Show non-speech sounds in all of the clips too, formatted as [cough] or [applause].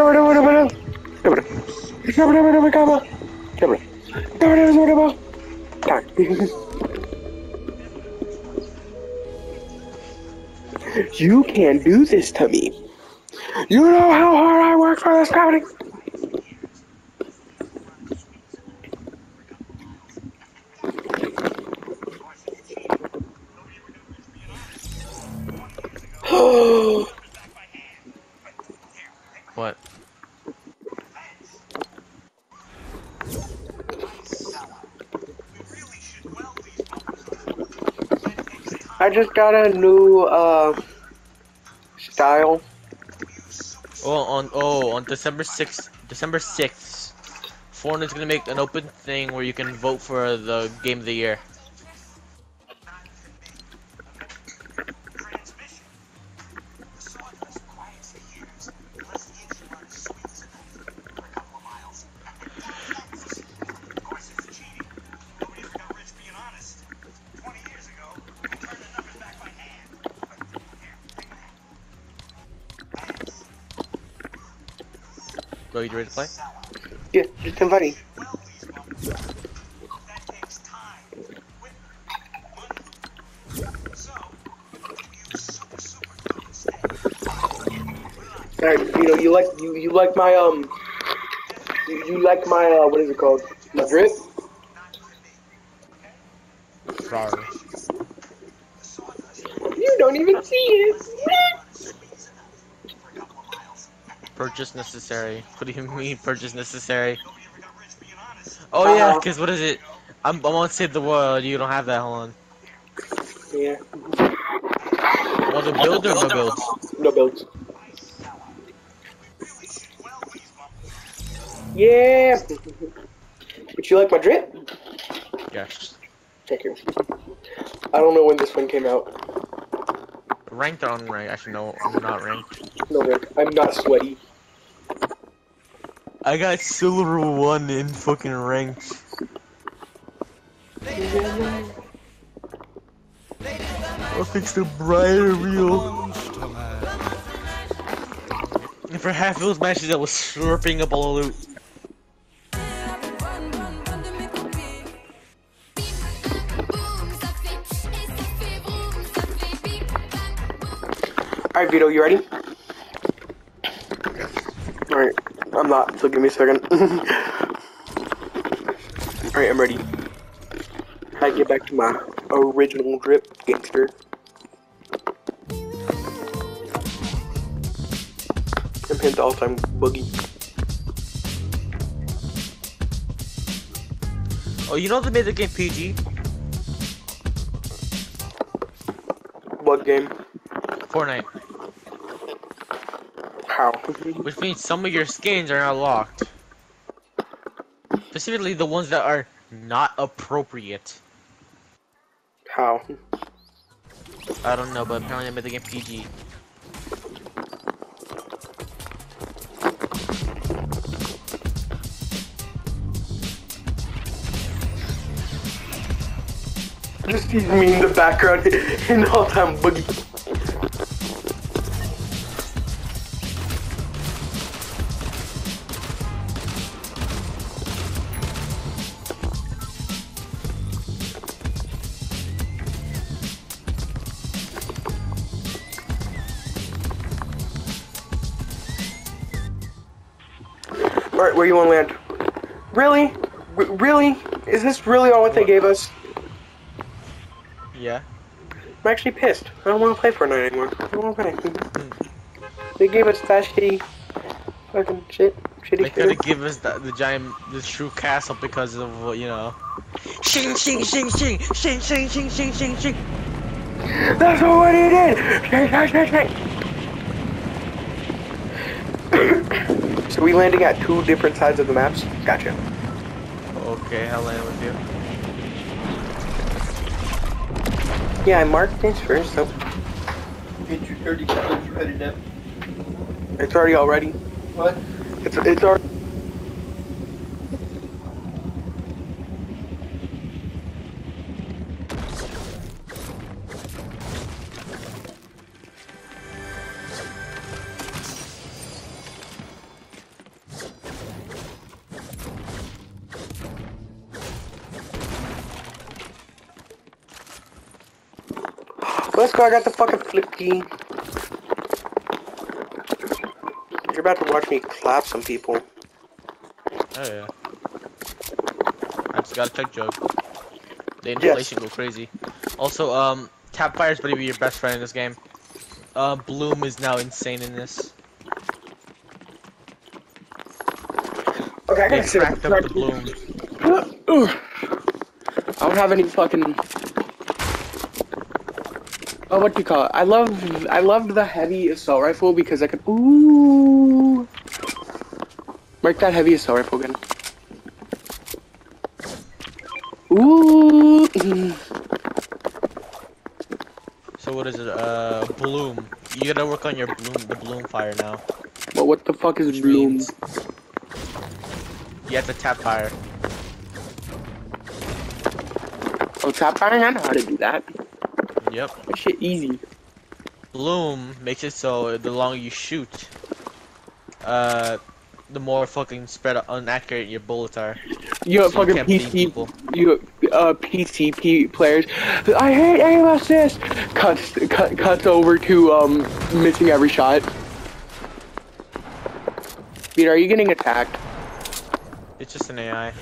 Cámara, bueno, bueno. Cámara. Cámara, bueno, cámara. Cámara. Cámara, bueno, bueno. Tak. You can't do this to me. You know how hard I work for this company. I just got a new uh style. Oh, on oh on December sixth, December sixth, Fortnite's gonna make an open thing where you can vote for the game of the year. Go, you ready to play? Yeah, just inviting. Alright, you know, you like you you like my um you, you like my uh what is it called? My drip? Sorry. You don't even see it. Purchase necessary. [laughs] What do you mean purchase necessary? Oh yeah, Uh-huh. cause what is it? I'm I'm on Save the World. You don't have that. Hold on. Yeah. Want to build or no build? No builds. Yeah. But you like my drip? Yes. Thank you. I don't know when this one came out. Ranked or unranked? Actually, no, I'm not ranked. No, Rick. I'm not sweaty. I got silver one in fucking ranked. I'll fix the brighter wheel. And for half of those matches, I was slurping up all the loot. Alright, Vito, you ready? Alright, I'm not, so give me a second. [laughs] Alright, I'm ready. I get back to my original drip gangster. I'm his all-time boogie. Oh, you know they made the game PG? What game? Fortnite. Which means some of your skins are not locked. Specifically the ones that are not appropriate. How? I don't know, but apparently they made the game PG. Just sees me in the background [laughs] in all-time boogie. Where you want to land? Really? R- really? Is this really all what they gave us? Yeah. I'm actually pissed. I don't want to play Fortnite anymore. I don't want to play. Hmm. they gave us that shitty fucking shit. Shitty They could have given us the, the giant, the true castle because of you know. Shing shing shing shing shing shing shing shing shing shing. That's what he did! Shake, shake, shake, shake. So we landing at two different sides of the maps? Gotcha. Okay, I'll land with you. Yeah, I marked this first, so Get your 30 seconds ready now. it's already all ready. What? It's, it's already... go, I got the fucking flip key. You're about to watch me clap some people. Oh yeah. I just gotta check jug. The inflation go crazy. Also, um, Tapfire is gonna be your best friend in this game. Uh, Bloom is now insane in this. Okay, I They gotta sit cracked up the Bloom. I don't have any fucking. Oh, what do you call it? I love, I loved the heavy assault rifle because I could. Ooh. Mark that heavy assault rifle again. Ooh. So what is it? Uh, Bloom. You gotta work on your Bloom, the Bloom fire now. Well, what the fuck is Which bloom? means you have to tap fire. Oh, tap fire. I know how to do that. Yep. That shit easy. Bloom makes it so the longer you shoot, uh, the more fucking spread out inaccurate your bullets are. You So fucking beam PC, people. you uh PCP players. I hate aim assist. Cuts cut, cuts over to um missing every shot. Peter, are you getting attacked? It's just an AI.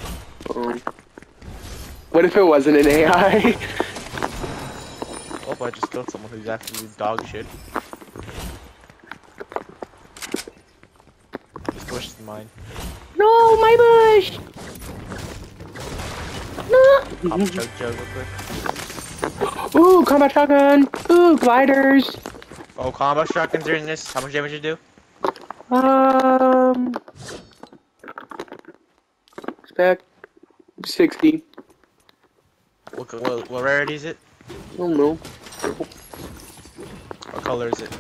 What if it wasn't an AI? [laughs] I just killed someone who's absolute dog shit. This bush is mine. no, my bush. No. Choke real quick. Ooh, combat shotgun. Ooh, gliders. Oh, combat shotguns are in this. How much damage you do? Um, spec sixty. What, co- what, what rarity is it? I don't know. What color is it?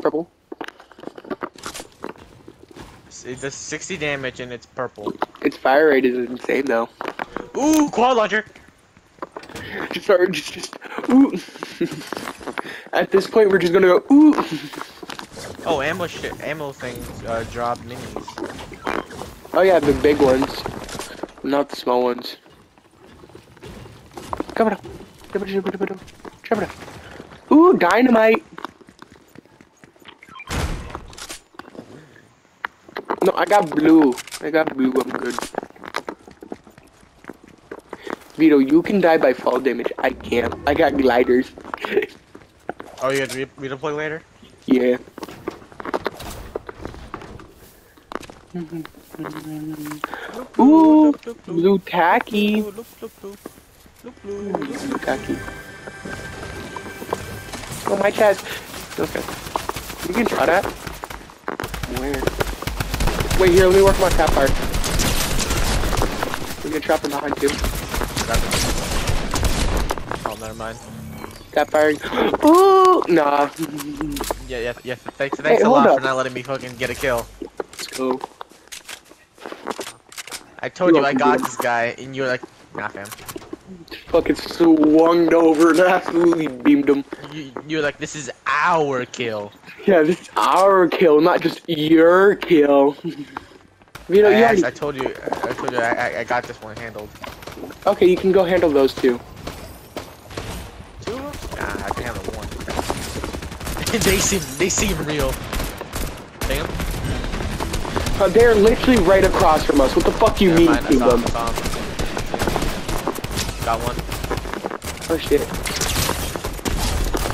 Purple. It does 60 damage and it's purple. Its fire rate is insane though. Ooh, quad launcher! [laughs] Just start, just, just, ooh. [laughs] At this point, we're just gonna go, ooh. [laughs] Oh, ammo shit, ammo things uh, drop minis. Oh yeah, the big ones, not the small ones. Cover it up. Cover it up, cover it up, cover it up. Ooh, dynamite. No, I got blue. I got blue. I'm good. Vito, you can die by fall damage. I can't. I got gliders. Oh, you had re redeploy later? yeah. Ooh, blue tacky. Blue tacky. Oh, my chest. Okay. You can shot that. Where? Wait, here, let me work my tap part. We can trap him behind too. Oh, never mind. Tap fire. [gasps] Ooh, nah. Yeah, yeah, yeah. Thanks, Hey, thanks a lot up. for not letting me fucking get a kill. Let's go. I told you You're I got this guy, and you're like, nah, fam. Fucking swung over and absolutely beamed him. You, were like, this is our kill. Yeah, this is our kill, not just your kill. [laughs] I, you asked- already... I told you, I told you, I, I, I got this one handled. Okay, you can go handle those two. Two of them? Nah, I can handle one. [laughs] they seem, they seem real. Damn. Uh, they're literally right across from us. What the fuck do you Never mean, mind, I saw him, Kingdom? I saw him. Got one. Oh shit.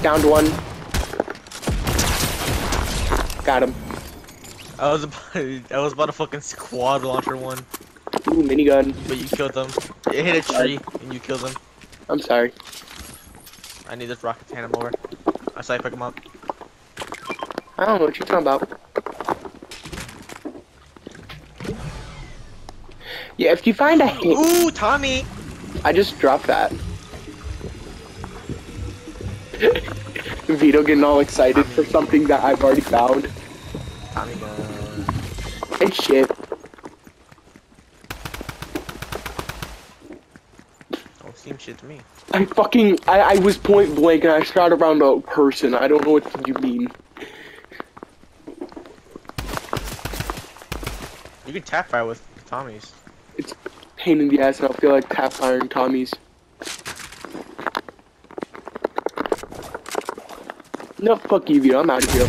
Downed one. Got him. I was about, I was about to fucking squad launcher one, Ooh, minigun. but you killed them. It hit a tree, and you killed them. I'm sorry. I need this rocket to hand him over. I saw you pick him up. I don't know what you're talking about. Yeah, if you find a hit, Ooh, Tommy! I just dropped that. [laughs] Vito getting all excited for something that I've already found. Tommy. And shit. Don't seem shit to me. I fucking I, I was point blank and I shot around a person. I don't know what you mean. You can tap fire with Tommy's. It's pain in the ass and I feel like tap firing Tommy's. No, fuck you, Vito. I'm out of here.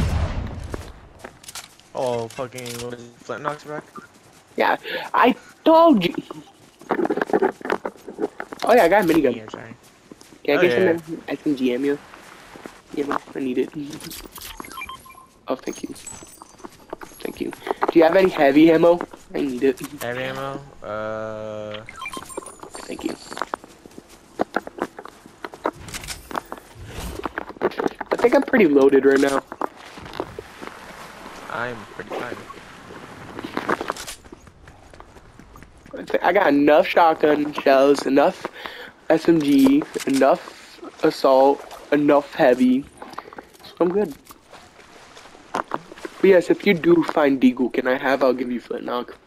Oh, fucking it, Flint knocks back? Yeah, I told you. Oh yeah, I got a minigun. Yeah, sorry. Can I Oh, get yeah. some SMG ammo? Yeah, I need it. Oh, thank you. Thank you. Do you have any heavy ammo? I need it. Heavy ammo? Uh, Thank you. I think I'm pretty loaded right now. I'm pretty fine. I got enough shotgun shells, enough SMG, enough assault, enough heavy. So I'm good. But yes, if you do find Deagle, can I have? I'll give you flint knock.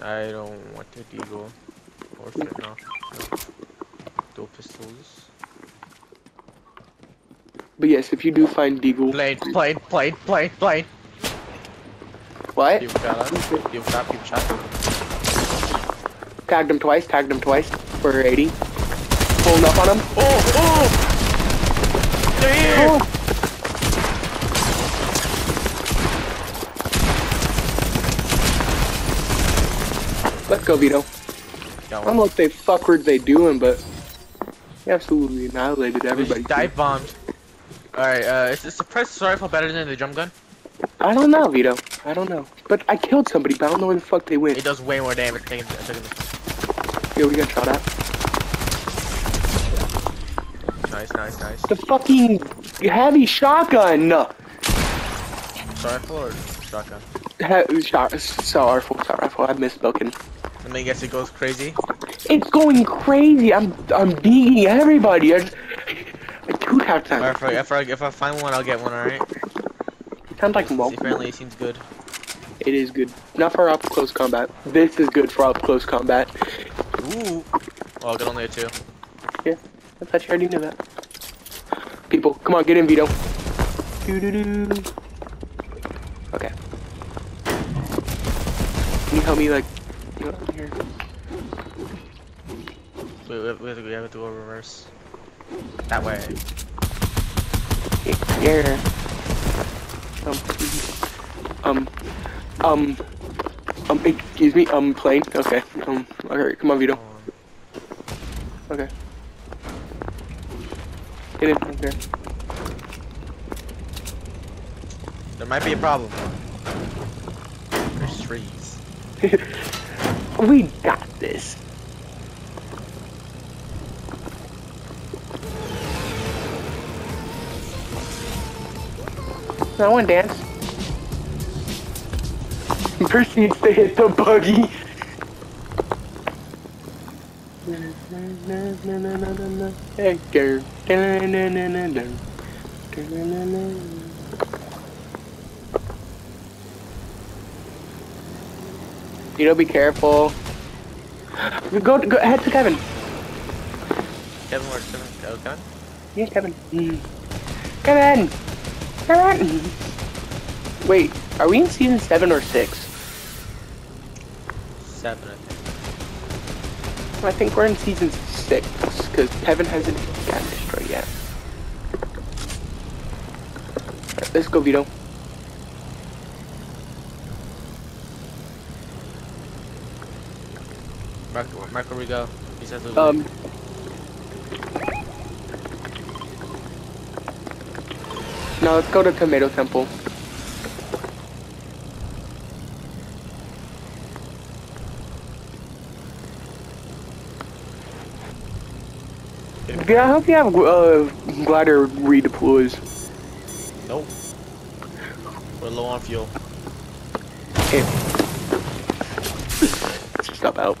I don't want to deagle or flint knock. No. Dual pistols. But yes, if you do find Deagle, Blade, blade, blade, blade, blade. what? You've got us. You've got, you've shot. Tagged him twice. Tagged him twice for 80. Pulling up on him. Oh, oh! They're here! Oh. Go, Vito. I don't know what they fuckwards they doing, but he absolutely annihilated everybody. Dive bombed. Alright, uh, is the suppressed rifle better than the drum gun? I don't know, Vito. I don't know. But I killed somebody, but I don't know where the fuck they went. It does way more damage than Yo, we got shot at. Nice, nice, nice. The fucking heavy shotgun. Rifle or shotgun? Shot, saw rifle, saw rifle. I misspoken. Let me guess it goes crazy. It's going crazy. I'm I'm beating everybody. I, I do have time. If I, if, I, if I find one, I'll get one, alright? Sounds like multiple. apparently it seems good. It is good. Not for up close combat. This is good for up close combat. Ooh! Oh, I'll get on there too. I thought you already knew that. People, come on, get in, Vito. Doo-doo-doo. Okay. Can you help me, like, go up here? Wait, we have, we have to go, we have to go reverse. That way. Here. Um. Um. Um. Um. Excuse me. Um. Plane. Okay. Um. Alright. Come on, Vito. Okay. Get in. Okay. There might be a problem. There's trees. [laughs] we got this. I want to dance. [laughs] Proceeds to hit the buggy. [laughs] Hey, You know, be careful. Go, go head to Kevin. Kevin, where's Kevin? Oh, Kevin? Yeah, Kevin. Mm. Kevin! Kevin! Wait, are we in season 7 or 6? Seven, I think. I think we're in season 6, because Kevin hasn't gotten destroyed yet. Let's go, Vito. Marco, Marco Rigo. He says it Um. Now let's go to Tomato Temple. Yeah, I hope you have uh, glider redeploys. Nope. We're low on fuel. Okay. Stop out.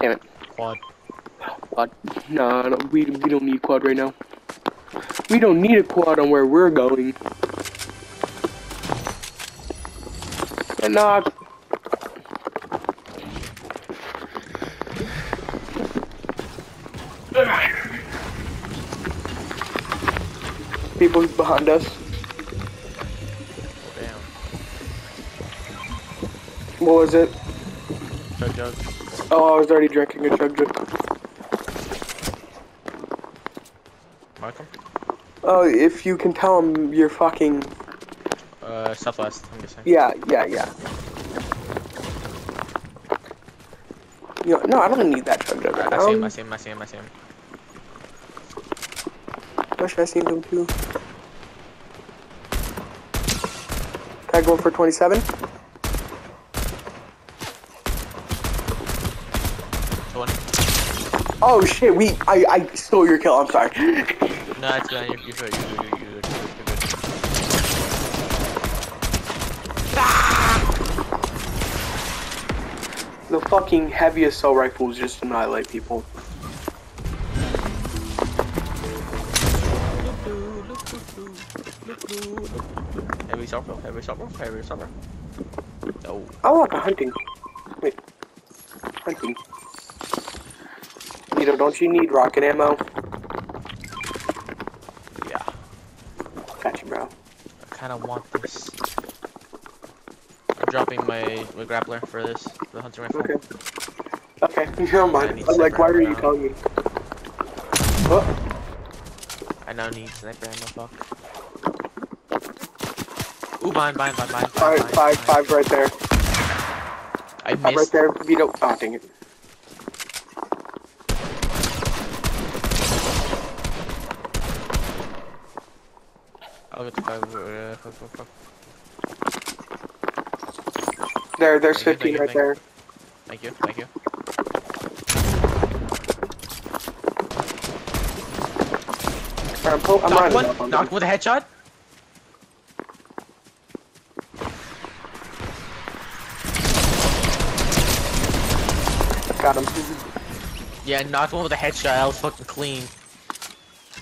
Damn it. Quad. No, no, we, we don't need quad right now. We don't need a quad on where we're going. And not. People behind us. Damn. What was it? Chug jug. Oh, I was already drinking a chug jug. Mark 'em? Oh, if you can tell him you're fucking. Uh, southwest. I'm guessing. Yeah, yeah, yeah. You know, no, I don't need that jug right I see him. I see him. I see him. I see him. Wish I seen him too. Can I go for 27? Twenty. Oh shit, we. I, I stole your kill, I'm sorry. [laughs] No, it's fine. You're, you're good. You're good. You're good. You're good. You're good. The fucking heavy assault rifles just annihilate people. Heavy suffer. Heavy suffer. Heavy suffer. Oh. I want a hunting. Wait. Hunting. You don't you need rocket ammo? Yeah. Gotcha, bro. I kind of want this. I'm dropping my, my grappler for this, for the hunting rifle. Okay. Okay, [laughs] never mind. I'm like, why are you calling me? Oh, I now need sniper ammo, fuck. Ooh, mine, mine, mine, mine. five, mine, five, mine. five right there. I missed. Five right there. Vito. Oh, dang it. I'll get the five. Uh, fuck, fuck, fuck. There, there's Thank you, 15 right you, there. Thank you, thank you. I'm, po- I'm Knock one, on knock them. with a headshot. Got him. Yeah, knocked one with a headshot. I was fucking clean.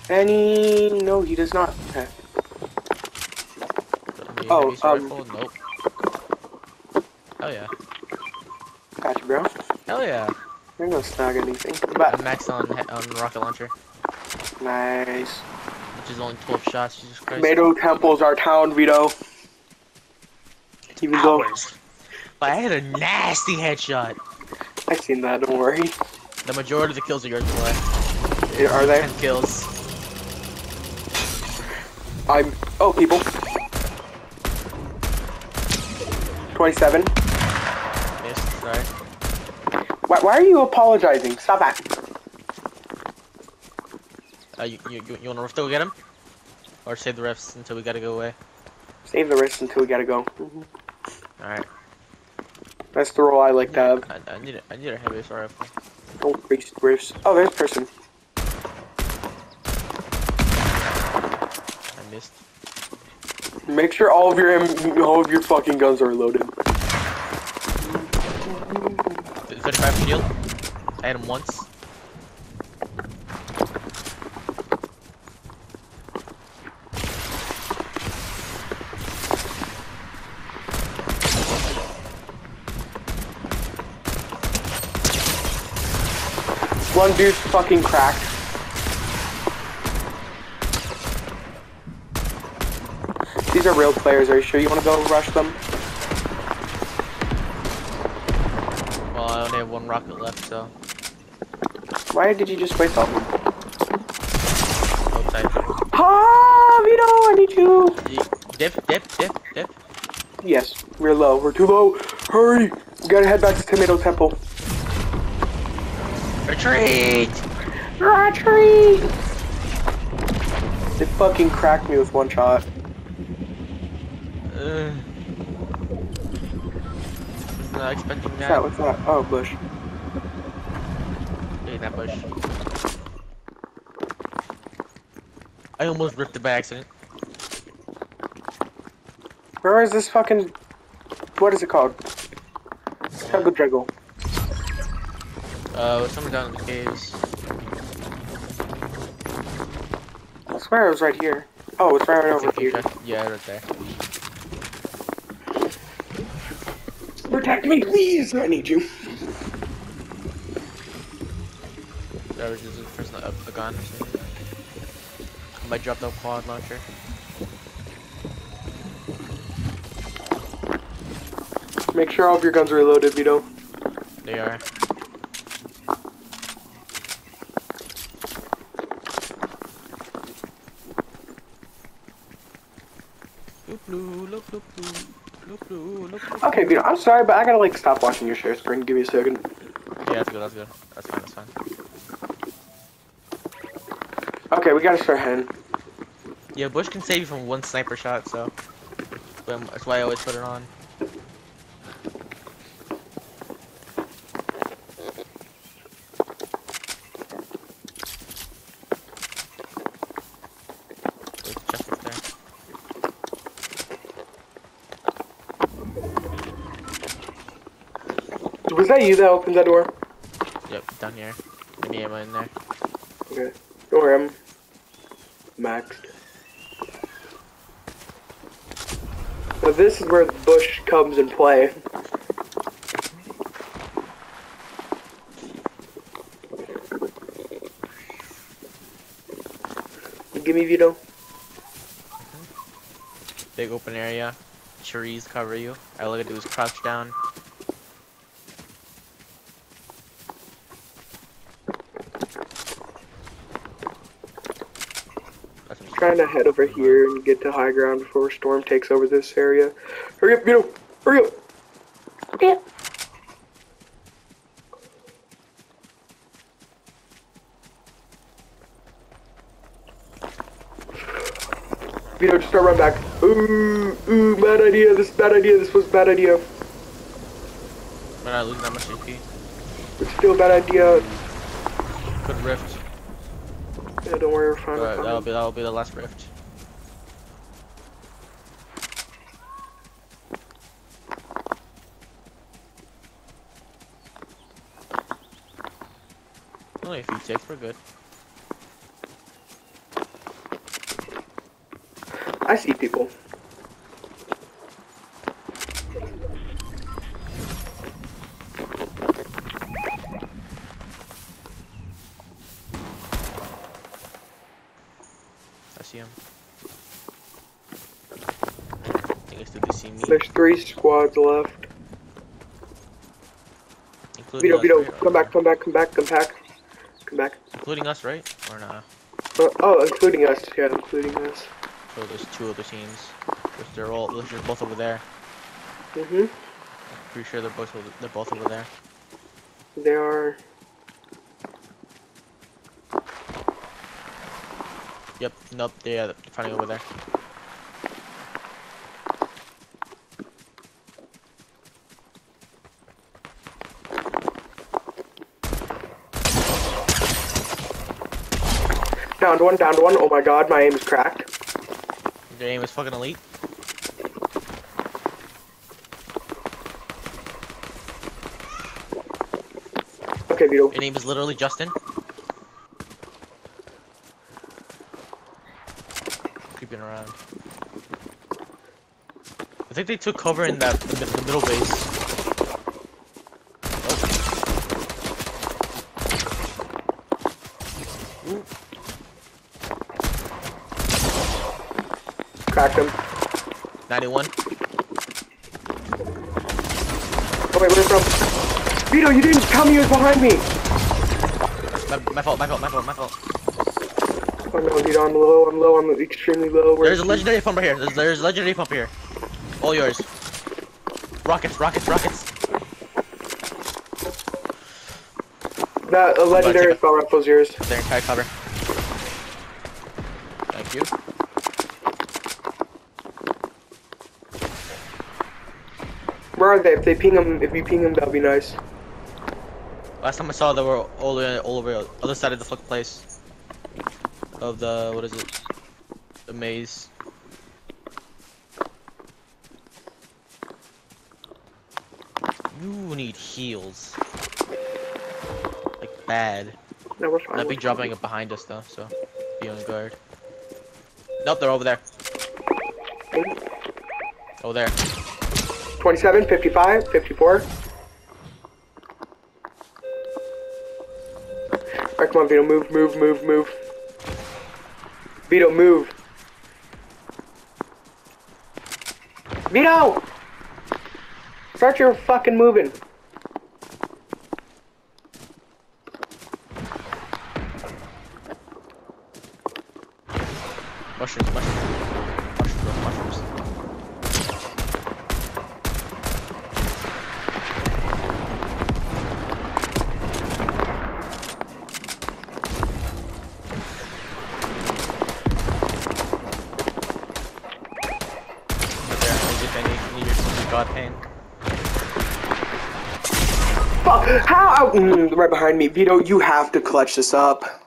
Any? No, he does not. Okay. Oh, um? Nope. Hell yeah. Gotcha, bro. Hell yeah. You're gonna snag anything. I'm But maxed on on rocket launcher, nice. which is only 12 shots. Jesus Christ. Tomato Temple's our town, Vito. Even though Hours. But I had a nasty headshot. I seen that, don't worry. The majority of the kills are yours, boy. Are they? 10 kills. I'm. Oh, people. 27. Missed, sorry. Why, why are you apologizing? Stop that. Uh, you, you, you, you wanna still get him? Or save the refs until we gotta go away? Save the wrist until we gotta go. Mhm. Alright. That's the role I like to have. I, I need a, I need a heavy rifle. Don't waste wrists. Oh, there's a person. I missed. Make sure all of your all of your fucking guns are loaded. 35 shield. I had him once. One dude's fucking cracked. These are real players. Are you sure you want to go rush them? Well, I only have one rocket left, so. Why did you just waste all of them? Outside. Ah, Vito, I need you. Dip, dip, dip, dip. Yes, we're low. We're too low. Hurry! We gotta head back to Tomato Temple. Retreat! Retreat! They fucking cracked me with one shot. Uh, was not expecting What's that. that? What's that? Oh, bush. Hey, that bush. I almost ripped it by accident. Where is this fucking... What is it called? Jungle Juggle. Uh, somewhere down in the caves. I swear it was right here. Oh, it's right, right over here. Yeah, right there. Protect me, please! I need you. There was just a person up a gun or something. I might drop the quad launcher. Make sure all of your guns are reloaded, Vito. They are. Okay, I'm sorry, but I gotta like stop watching your share screen. Give me a second. Yeah, that's good, that's good. That's fine, that's fine. Okay, we gotta start heading. Yeah, Bush can save you from one sniper shot, so that's why I always put it on. Wait, chest is there. Was that you that opened that door? Yep, down here. Any ammo in there. Okay. Don't worry, I'm maxed. So this is where the bush comes in play. Give me Vito. Big open area. Trees cover you. All I gotta do is crouch down. That's what Trying to head over here and get to high ground before storm takes over this area. Hurry up, Vito! Hurry up! Yeah. Vito, just start run back. Ooh, ooh, bad idea. This is bad idea. This was bad idea. We're not losing that much AP. It's still a bad idea. Good rift. Yeah, don't worry, we're fine. Alright, that'll be that'll be the last rift. Only a few ticks, we're good. I see people. Him. I think still do see me. There's three squads left. Including Vito, us, Vito, right? come back, come back, come back, come back. Come back. Including us, right? Or not? Uh, oh, including us. Yeah, including us. So there's two other teams. Which they're all, which they're both over there. Mm-hmm. Pretty sure they're both they're both over there. They are. Yep. Nope. Yeah, they're fighting over there. Downed one, downed one. Oh my god, my aim is cracked. Their aim is fucking elite. Okay, Vito. Your name is literally Justin. Creeping around. I think they took cover in that the, the middle base. Ooh, Cracked him. 91. Oh wait, where's from? Vito, you didn't tell me he was behind me. My, my fault, my fault, my fault, my fault. Oh no, Vito, I'm low. I'm low. I'm extremely low. Where's There's a legendary pump right here. There's, there's a legendary pump here. All yours. Rockets, rockets, rockets. That uh, a legendary take a- spell rifle's yours. Their entire cover. Thank you. Where are they? If they ping them, if you ping them, that'll be nice. Last time I saw they were all, the- all over the other side of the fucking place. Of the, what is it? The maze. You need heals. Like bad. No, we're fine. They'll be dropping it behind us though, so be on guard. Nope, they're over there. fine. Over there. 27, 55, 54. Alright, come on, Vito, move, move, move, move. Vito, move. Vito! Start your fucking moving. Mushrooms, mushrooms. Mushrooms, bro, mushrooms. Fuck! How? Mm, right behind me, Vito. You have to clutch this up.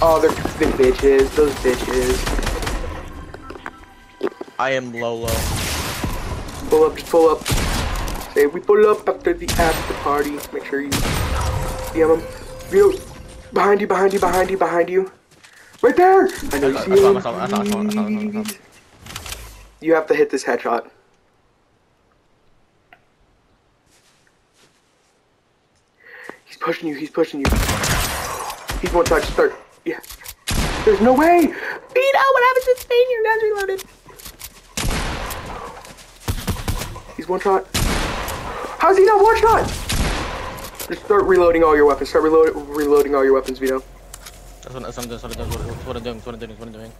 Oh, they're the bitches. Those bitches. I am low low. Pull up, pull up. Say we pull up after the after party. Make sure you DM them. Vito, behind you, behind you, behind you, behind you. Right there. I know you see him. him, him, him, him, him, him. You have to hit this headshot. He's pushing you, he's pushing you. He's one touch, start. Yeah. There's no way! Vito, what happens to Spain? Your guns reloaded. He's one shot. How's he not one shot? Just start reloading all your weapons. Start reload reloading all your weapons, Vito. That's what, that's what I'm doing, that's what I'm doing, that's what I'm doing, that's what I'm doing, that's what I'm doing.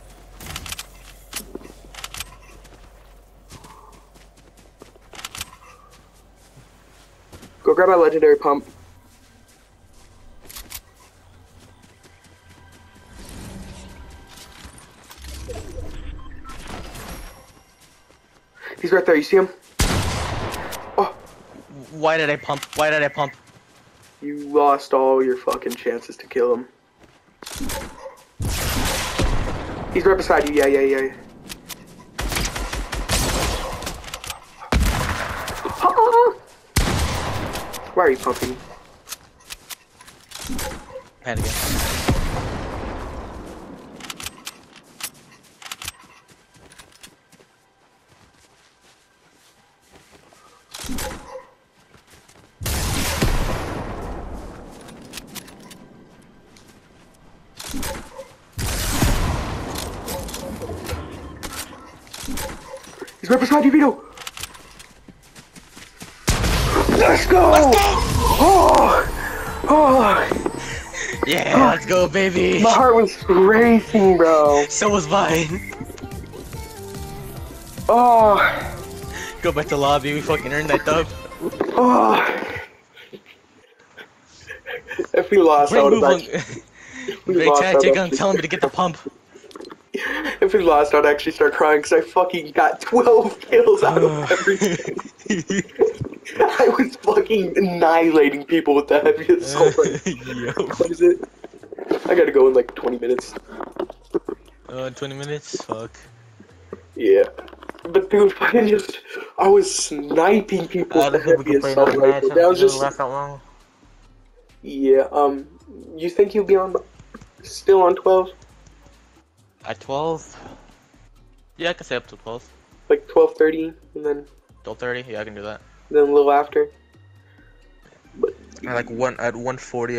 Go grab my legendary pump. He's right there, you see him? Oh, Why did I pump? Why did I pump? you lost all your fucking chances to kill him. He's right beside you, yeah, yeah, yeah. Ah! Why are you pumping? Panicking. He's right beside you, Vito! Let's go! Oh! Oh! Yeah, oh. let's go, baby. My heart was racing, bro. So was mine. Oh! Go back to lobby. We fucking earned that dub. Oh! If we lost, I would have on. actually. [laughs] we Great lost, I tactic would've on telling me to get the pump. If we lost, I'd actually start crying because I fucking got 12 [laughs] kills out of everything. [laughs] I was fucking annihilating people with the heavy assault. [laughs] What is it? I gotta go in like 20 minutes. Uh, 20 minutes? Fuck. Yeah. But dude, fucking just, I was sniping people I with the heavy assault rifle. That was just, last that long. yeah, um, you think you'll be on, still on 12? At 12? Yeah, I can stay up to 12. Like 12.30 and then, 12.30? Yeah, I can do that. then a little after? Like one at 140